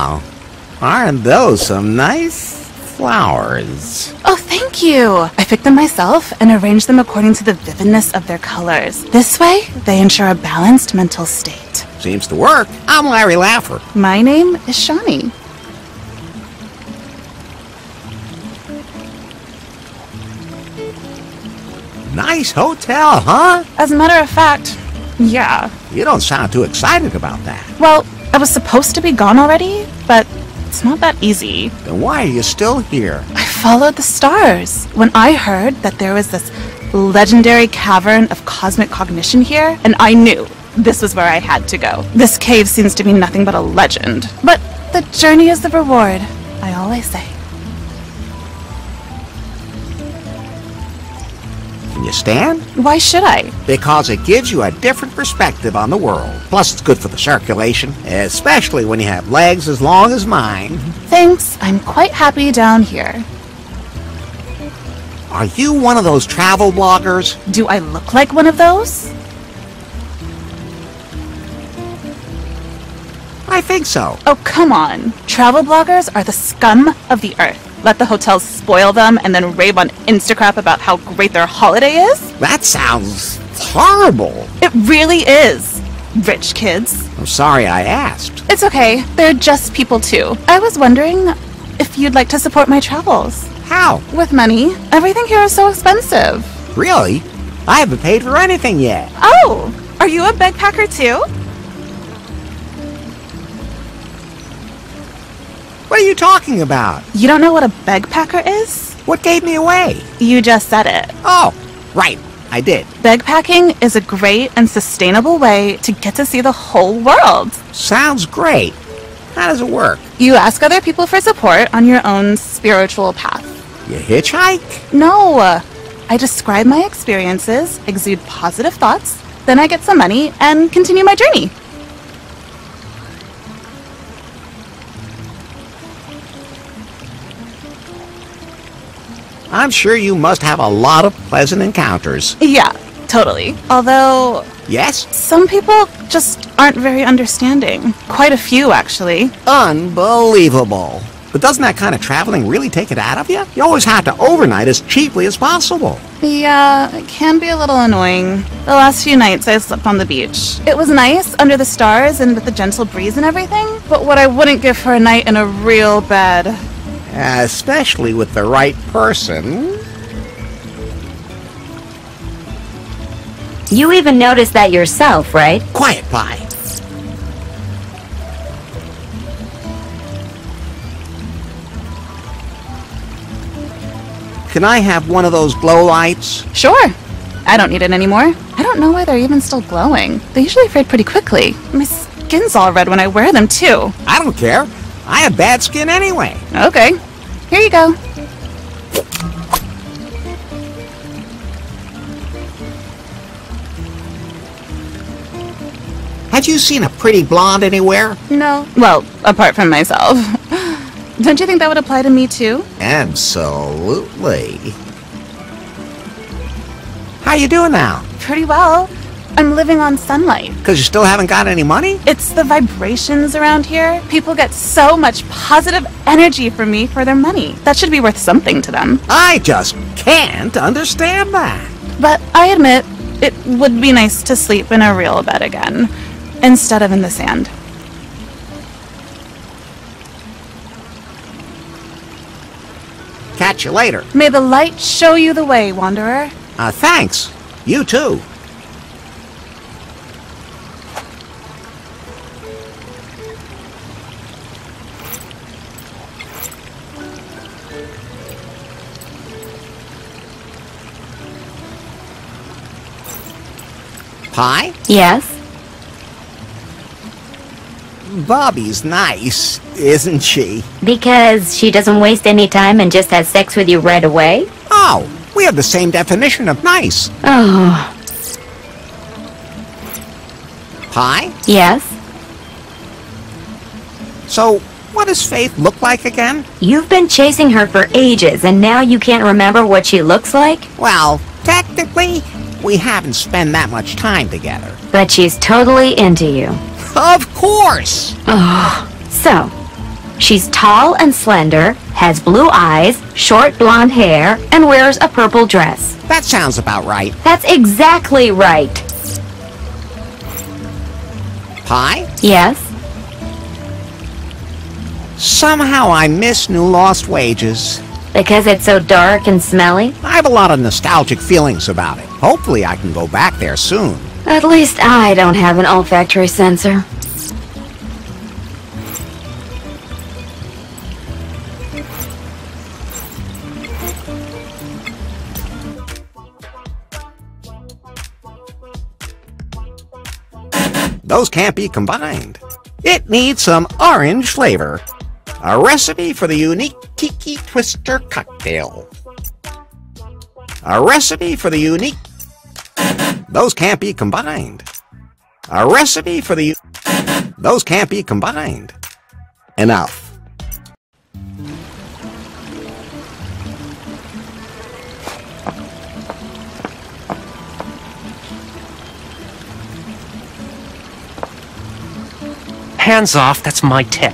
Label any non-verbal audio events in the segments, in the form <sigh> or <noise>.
Wow. Aren't those some nice flowers? Oh, thank you. I picked them myself and arranged them according to the vividness of their colors. This way, they ensure a balanced mental state. Seems to work. I'm Larry Laffer. My name is Shawnee. Nice hotel, huh? As a matter of fact, yeah. You don't sound too excited about that. Well, I was supposed to be gone already, but it's not that easy. Then why are you still here? I followed the stars. When I heard that there was this legendary cavern of cosmic cognition here, and I knew this was where I had to go. This cave seems to be nothing but a legend. But the journey is the reward, I always say. Can you stand? Why should I? Because it gives you a different perspective on the world. Plus, it's good for the circulation, especially when you have legs as long as mine. Thanks, I'm quite happy down here. Are you one of those travel bloggers? Do I look like one of those? I think so. Oh, come on. Travel bloggers are the scum of the earth. Let the hotels spoil them and then rave on Instagram about how great their holiday is? That sounds horrible. It really is. Rich kids. I'm sorry I asked. It's okay. They're just people too. I was wondering if you'd like to support my travels. How? With money. Everything here is so expensive. Really? I haven't paid for anything yet. Oh, are you a backpacker too? What are you talking about? You don't know what a begpacker is? What gave me away? You just said it. Oh, right. I did. Begpacking is a great and sustainable way to get to see the whole world. Sounds great. How does it work? You ask other people for support on your own spiritual path. You hitchhike? No, I describe my experiences, exude positive thoughts, then I get some money and continue my journey. I'm sure you must have a lot of pleasant encounters. Yeah, totally. Although, Yes? some people just aren't very understanding. Quite a few, actually. Unbelievable. But doesn't that kind of traveling really take it out of you? You always have to overnight as cheaply as possible. Yeah, it can be a little annoying. The last few nights I slept on the beach. It was nice under the stars and with the gentle breeze and everything, but what I wouldn't give for a night in a real bed. Especially with the right person. You even noticed that yourself, right? Quiet, Pi. Can I have one of those glow lights? Sure. I don't need it anymore. I don't know why they're even still glowing. They usually fade pretty quickly. My skin's all red when I wear them, too. I don't care. I have bad skin anyway. Okay. Here you go. Have you seen a pretty blonde anywhere? No. Well, apart from myself. <laughs> Don't you think that would apply to me, too? Absolutely. How are you doing now? Pretty well. I'm living on sunlight. Because you still haven't got any money? It's the vibrations around here. People get so much positive energy from me for their money. That should be worth something to them. I just can't understand that. But I admit, it would be nice to sleep in a real bed again, instead of in the sand. Catch you later. May the light show you the way, Wanderer. Uh, thanks. You too. Pi? Yes. Bobby's nice, isn't she? Because she doesn't waste any time and just has sex with you right away? Oh, we have the same definition of nice. Oh, Hi? yes. So, what does Faith look like again? You've been chasing her for ages and now you can't remember what she looks like? Well, technically, we haven't spent that much time together. But she's totally into you. Of course! Oh, so, She's tall and slender, has blue eyes, short blonde hair, and wears a purple dress. That sounds about right. That's exactly right. Hi? Yes? Somehow I miss New Lost Wages. Because it's so dark and smelly? I have a lot of nostalgic feelings about it. Hopefully I can go back there soon. At least I don't have an olfactory sensor. Those can't be combined. It needs some orange flavor. A recipe for the unique Tiki Twister cocktail. A recipe for the unique... Those can't be combined. A recipe for the... Those can't be combined. Enough. Hands off, that's my tip.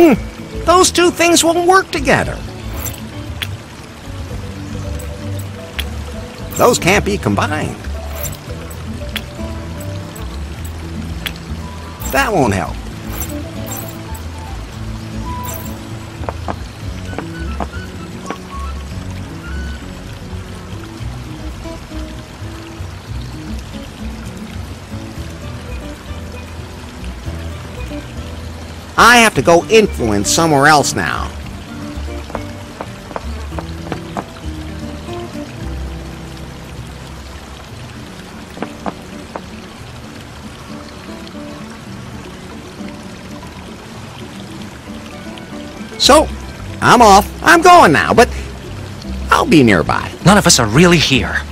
Hmm, those two things won't work together. Those can't be combined. That won't help. I have to go influence somewhere else now. So, I'm off. I'm going now, but I'll be nearby. None of us are really here.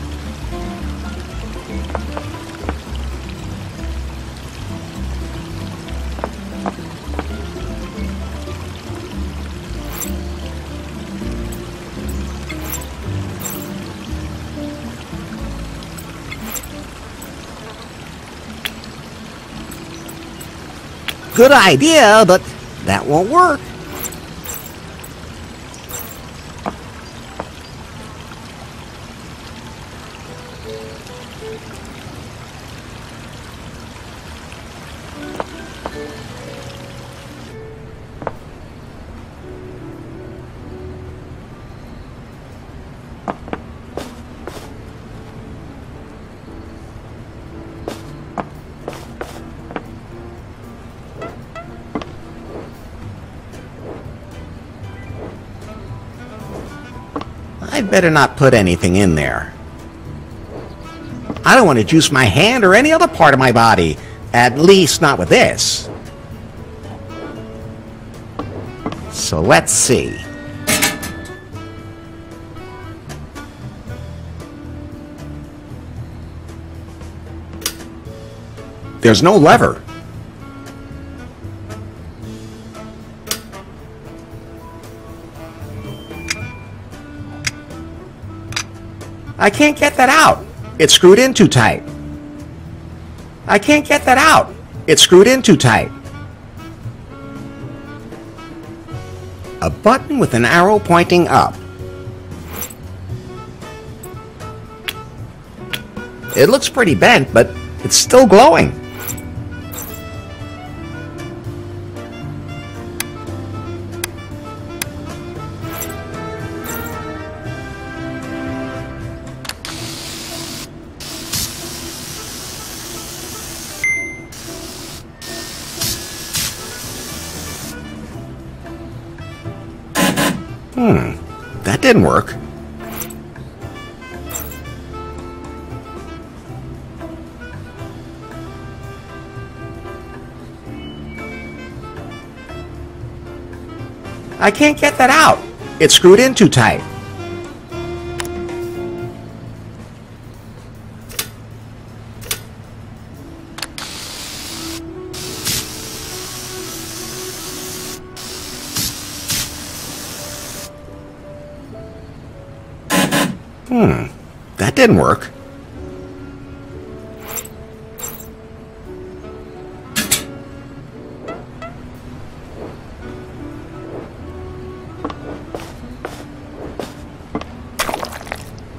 Good idea, but that won't work. I'd better not put anything in there. I don't want to juice my hand or any other part of my body. At least not with this. So let's see. There's no lever. I can't get that out. It's screwed in too tight. I can't get that out. It's screwed in too tight. A button with an arrow pointing up. It looks pretty bent, but it's still glowing. Didn't work. I can't get that out. It's screwed in too tight. Didn't work.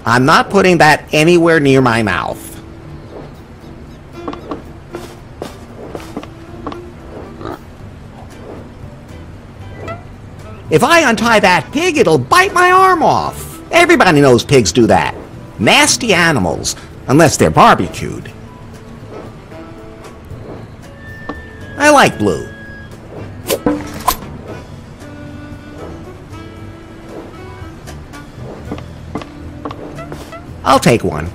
I'm not putting that anywhere near my mouth. If I untie that pig, it'll bite my arm off. Everybody knows pigs do that. Nasty animals, unless they're barbecued. I like blue. I'll take one.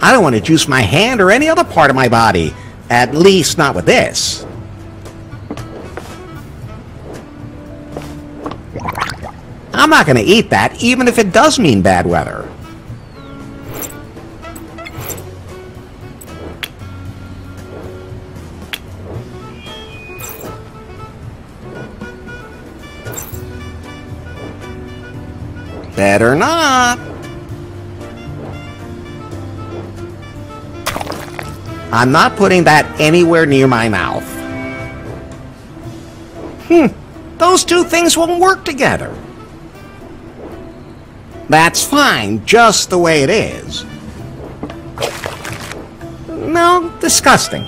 I don't want to juice my hand or any other part of my body. At least not with this. Not going to eat that, even if it does mean bad weather. Better not. I'm not putting that anywhere near my mouth. Hmm, those two things won't work together. That's fine, just the way it is. No, disgusting.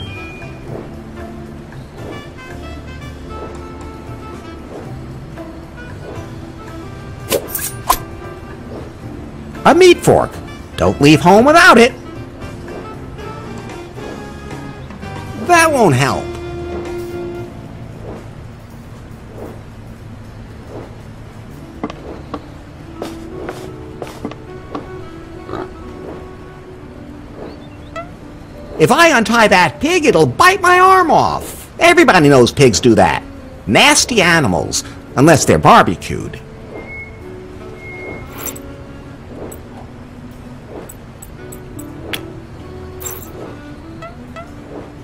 A meat fork. Don't leave home without it. That won't help. If I untie that pig, it'll bite my arm off. Everybody knows pigs do that. Nasty animals, unless they're barbecued.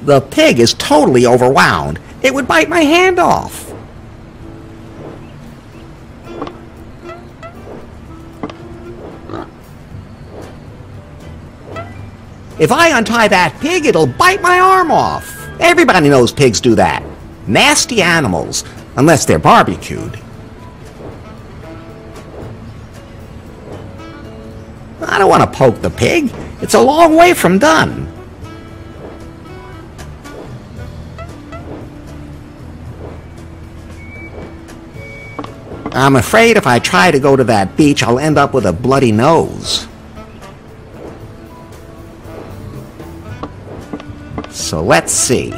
The pig is totally overwound. It would bite my hand off. If I untie that pig, it'll bite my arm off. Everybody knows pigs do that. Nasty animals, unless they're barbecued. I don't want to poke the pig. It's a long way from done. I'm afraid if I try to go to that beach, I'll end up with a bloody nose. So let's see.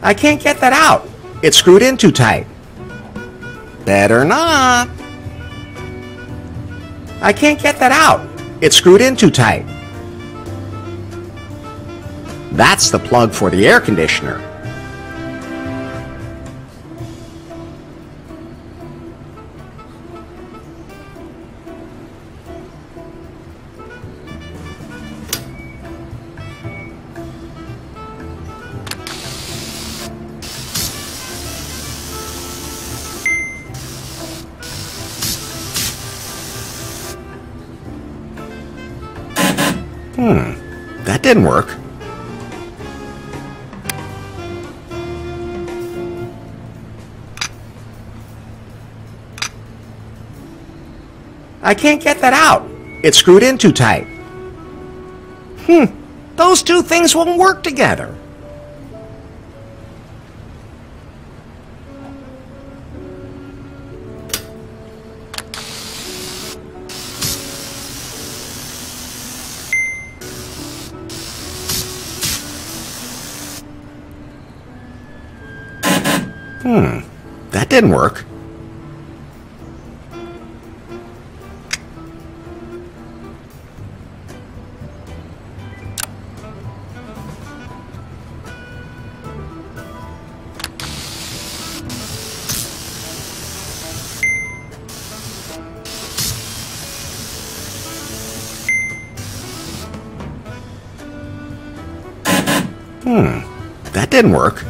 I can't get that out. It's screwed in too tight. Better not. I can't get that out. It's screwed in too tight. That's the plug for the air conditioner. Hmm, that didn't work. I can't get that out. It's screwed in too tight. Hmm, those two things won't work together. didn't work. Hmm, that didn't work.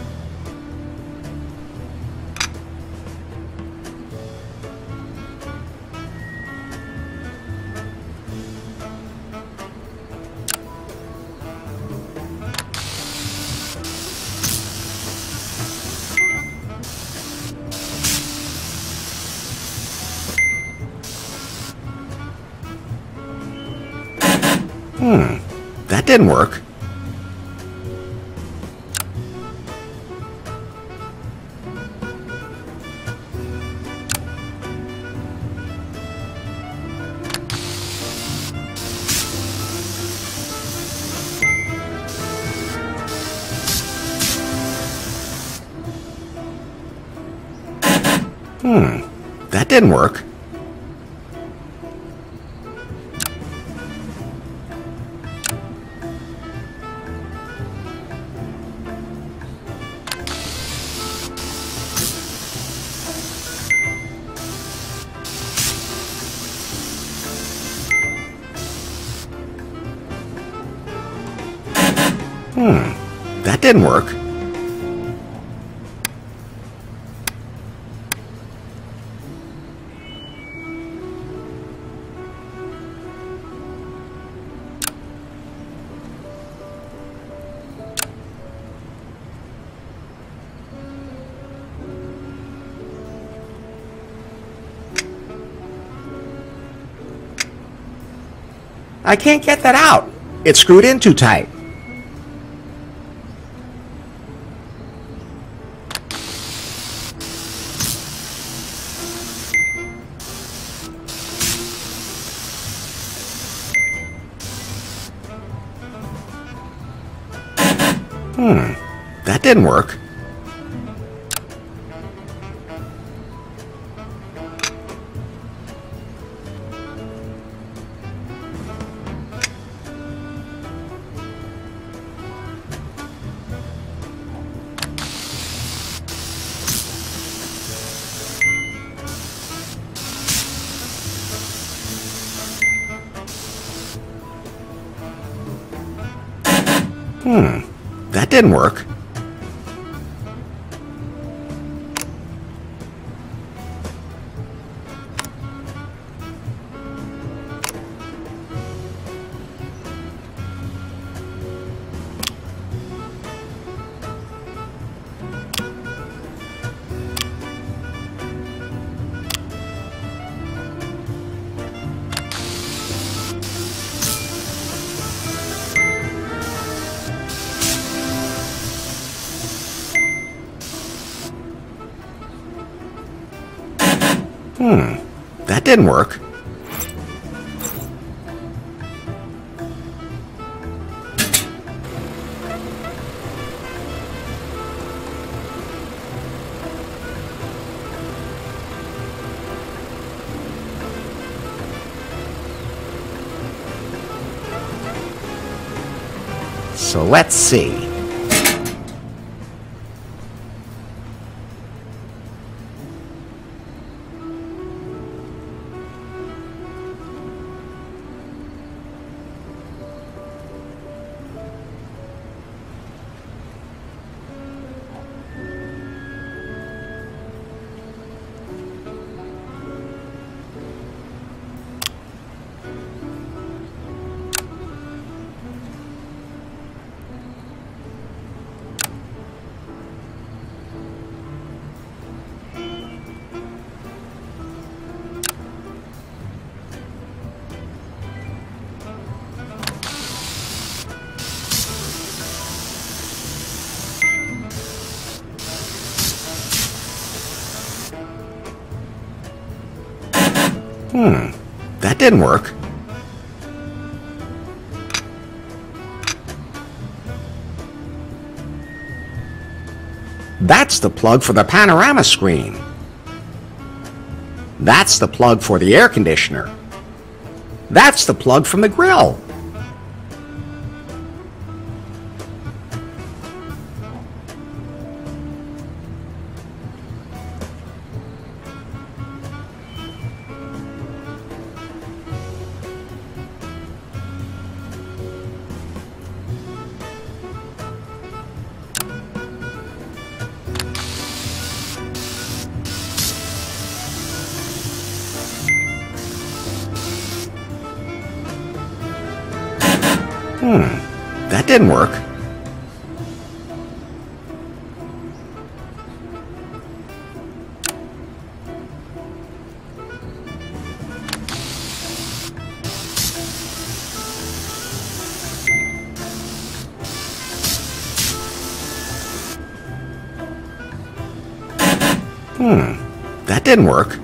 Didn't work. Hmm, that didn't work. Didn't work. I can't get that out. It's screwed in too tight. Didn't work. Hmm, that didn't work. Didn't work. So let's see. Hmm, that didn't work. That's the plug for the panorama screen. That's the plug for the air conditioner. That's the plug from the grill. Hmm, that didn't work.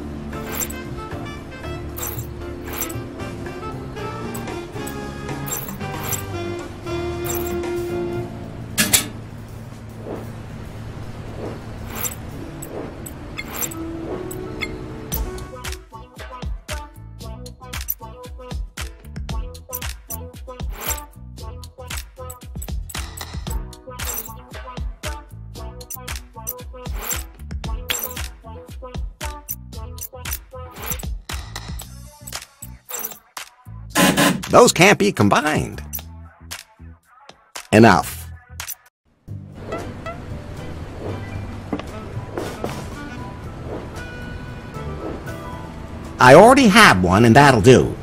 Those can't be combined. Enough. I already have one and that'll do.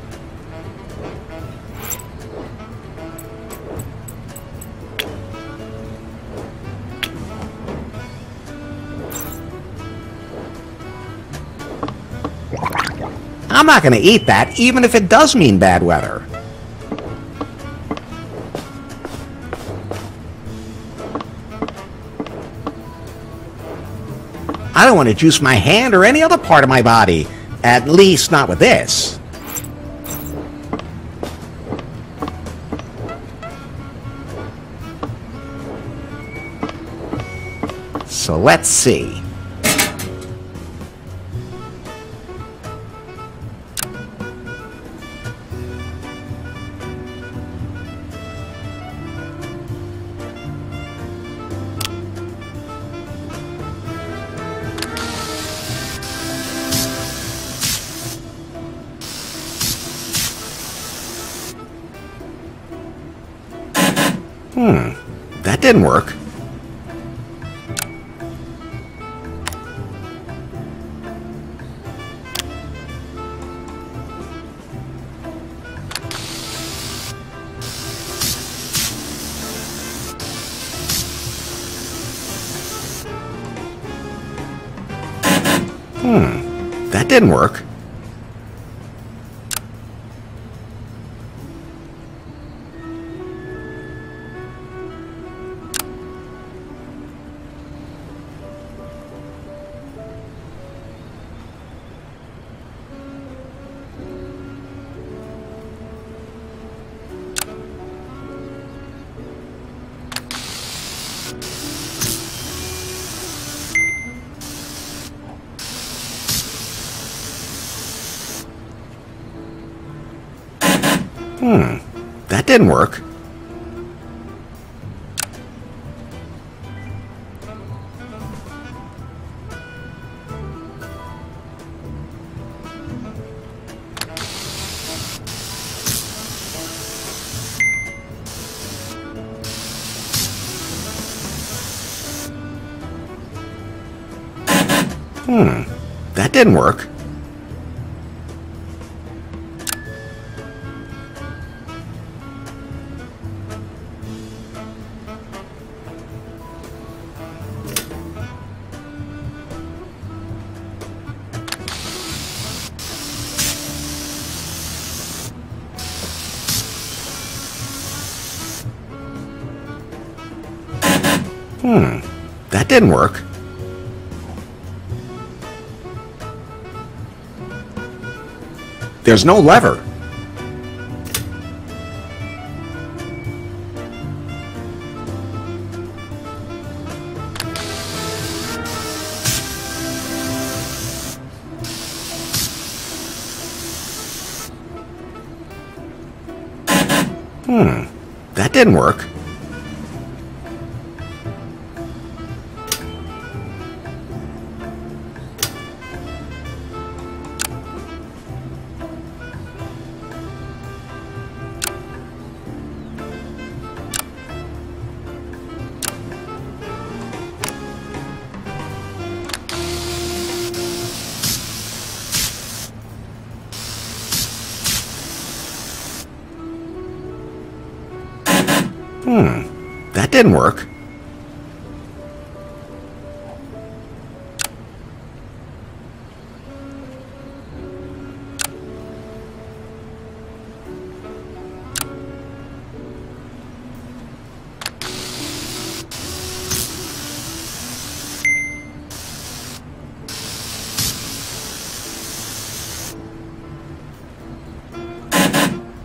I'm not going to eat that, even if it does mean bad weather. I don't want to juice my hand or any other part of my body. At least not with this. So let's see. Didn't work. Hmm, that didn't work. Hmm, that didn't work. Hmm, that didn't work. Hmm, that didn't work. There's no lever. Hmm, that didn't work. Didn't work.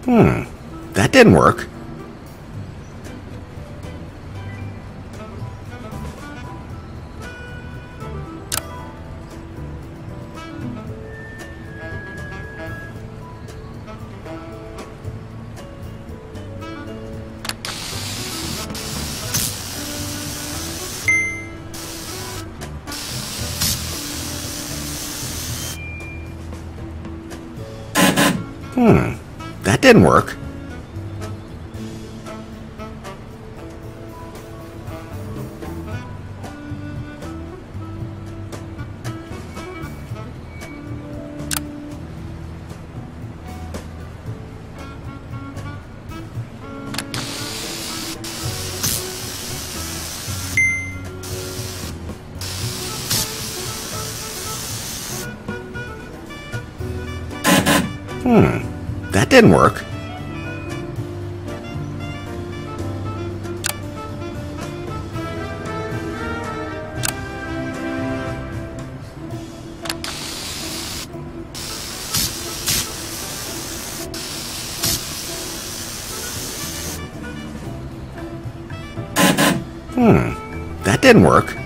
Hmm, that didn't work. Hmm, that didn't work. Didn't work. Hmm, that didn't work.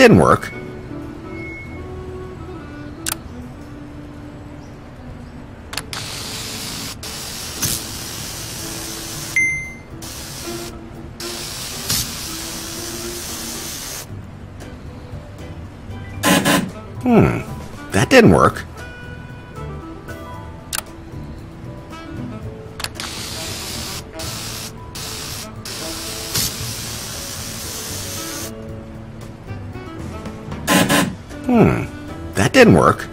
Didn't work. Hmm, that didn't work. Didn't work.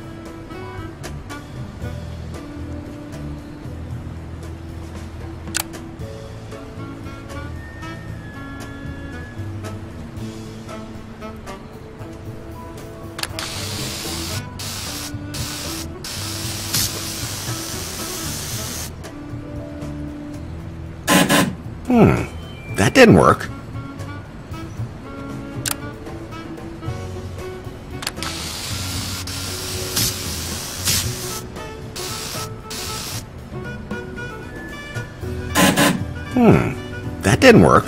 Hmm, that didn't work. Hmm, that didn't work.